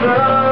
Love.